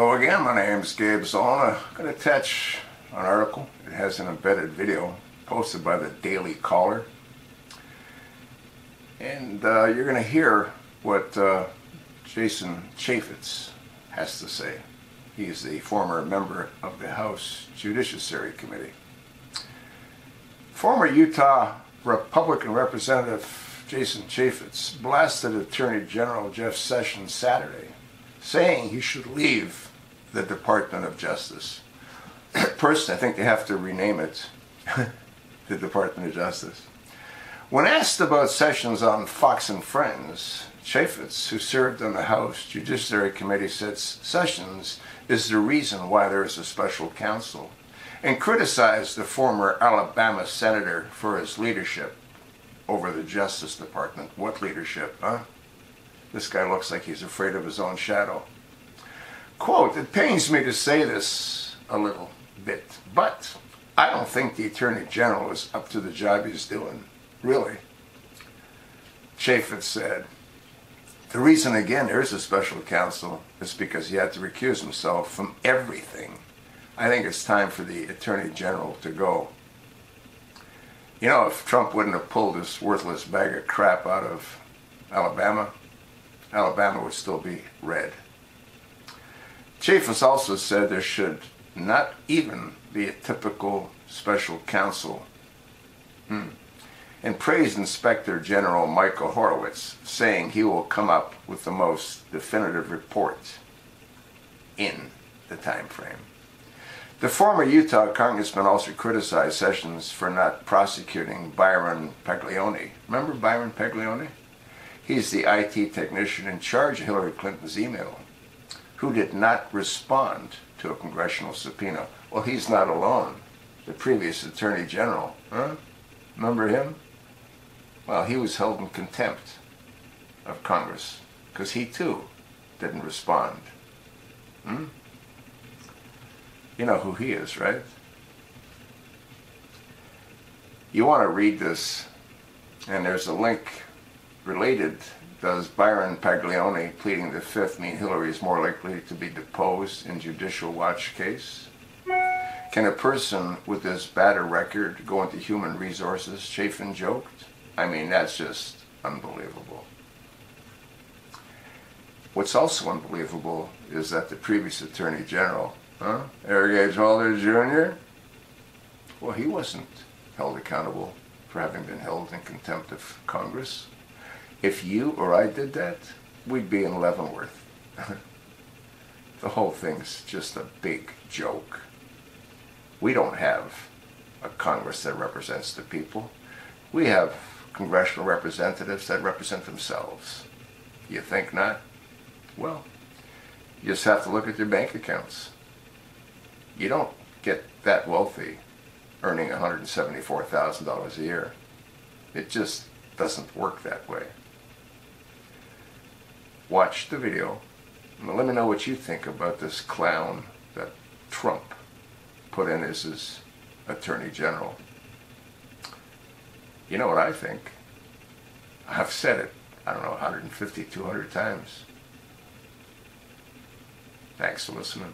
Hello again, my name is Gabe Zolna. I'm going to attach an article. It has an embedded video posted by the Daily Caller. And uh, you're going to hear what uh, Jason Chaffetz has to say. He's the former member of the House Judiciary Committee. Former Utah Republican Representative Jason Chaffetz blasted Attorney General Jeff Sessions Saturday saying he should leave the Department of Justice. First, I think they have to rename it the Department of Justice. When asked about Sessions on Fox and Friends, Chaffetz, who served on the House Judiciary Committee, said Sessions is the reason why there is a special counsel and criticized the former Alabama senator for his leadership over the Justice Department. What leadership, huh? This guy looks like he's afraid of his own shadow. Quote, it pains me to say this a little bit, but I don't think the Attorney General is up to the job he's doing. Really. Chaffetz said, the reason, again, there's a special counsel is because he had to recuse himself from everything. I think it's time for the Attorney General to go. You know, if Trump wouldn't have pulled this worthless bag of crap out of Alabama, Alabama would still be red. Chaffetz also said there should not even be a typical special counsel. Hmm. And praised Inspector General Michael Horowitz, saying he will come up with the most definitive report in the time frame. The former Utah congressman also criticized Sessions for not prosecuting Byron Pagliano. Remember Byron Pagliano? He's the IT technician in charge of Hillary Clinton's email, who did not respond to a congressional subpoena. Well, he's not alone. The previous Attorney General, huh? Remember him? Well, he was held in contempt of Congress because he too didn't respond. Hmm? You know who he is, right? You want to read this, and there's a link related, does Byron Pagliano pleading the fifth mean Hillary is more likely to be deposed in Judicial Watch case? Can a person with this a record go into human resources? Chafin joked. I mean, that's just unbelievable. What's also unbelievable is that the previous Attorney General, huh, Eric H. Holder Jr., well, he wasn't held accountable for having been held in contempt of Congress. If you or I did that, we'd be in Leavenworth. the whole thing's just a big joke. We don't have a Congress that represents the people. We have congressional representatives that represent themselves. You think not? Well, you just have to look at their bank accounts. You don't get that wealthy earning $174,000 a year. It just doesn't work that way watch the video and let me know what you think about this clown that Trump put in as his attorney general. You know what I think? I've said it, I don't know, 150, 200 times. Thanks for listening.